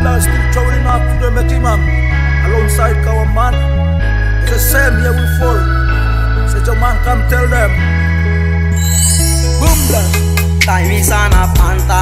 blood still traveling up to the Metimam alongside Kawaman. It's the same here we fall. Say your man come tell them. Boom blast. Time is on a panta.